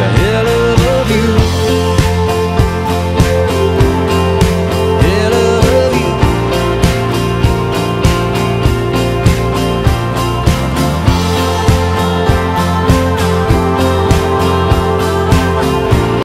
a of